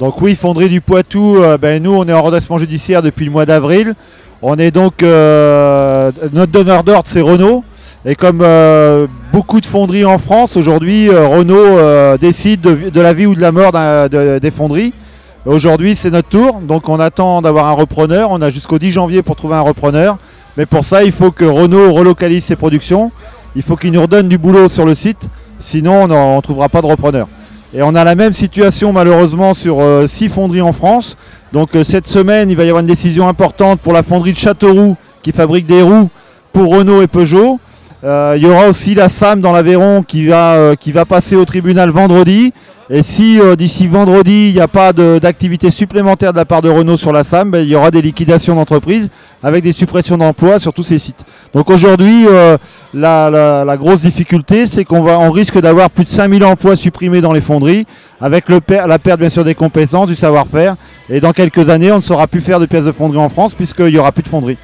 Donc oui, Fonderie du Poitou, euh, ben, nous on est en redressement judiciaire depuis le mois d'avril. On est donc euh, notre donneur d'ordre c'est Renault. Et comme euh, beaucoup de fonderies en France, aujourd'hui Renault décide de, la vie ou de la mort des fonderies. Aujourd'hui c'est notre tour, donc on attend d'avoir un repreneur. On a jusqu'au 10 janvier pour trouver un repreneur. Mais pour ça il faut que Renault relocalise ses productions. Il faut qu'il nous redonne du boulot sur le site, sinon on ne trouvera pas de repreneur. Et on a la même situation malheureusement sur 6 euh, fonderies en France. Donc euh, cette semaine, il va y avoir une décision importante pour la fonderie de Châteauroux qui fabrique des roues pour Renault et Peugeot. Euh, il y aura aussi la SAM dans l'Aveyron qui va, qui va passer au tribunal vendredi. Et si d'ici vendredi, il n'y a pas d'activité supplémentaire de la part de Renault sur la SAM, ben, il y aura des liquidations d'entreprises avec des suppressions d'emplois sur tous ces sites. Donc aujourd'hui, la, grosse difficulté, c'est qu'on on risque d'avoir plus de 5000 emplois supprimés dans les fonderies, avec la perte bien sûr des compétences, du savoir-faire. Et dans quelques années, on ne saura plus faire de pièces de fonderie en France, puisqu'il n'y aura plus de fonderie.